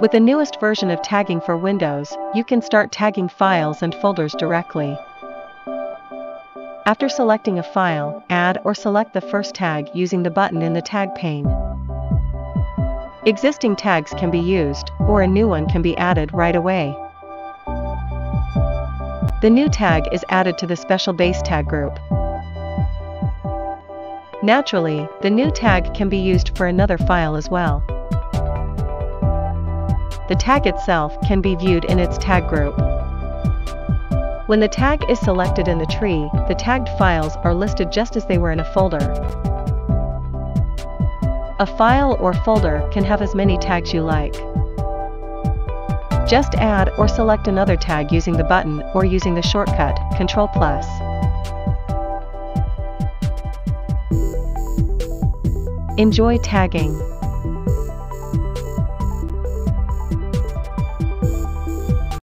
With the newest version of tagging for Windows, you can start tagging files and folders directly. After selecting a file, add or select the first tag using the button in the tag pane. Existing tags can be used, or a new one can be added right away. The new tag is added to the special base tag group. Naturally, the new tag can be used for another file as well the tag itself can be viewed in its tag group. When the tag is selected in the tree, the tagged files are listed just as they were in a folder. A file or folder can have as many tags you like. Just add or select another tag using the button or using the shortcut, Ctrl plus. Enjoy tagging.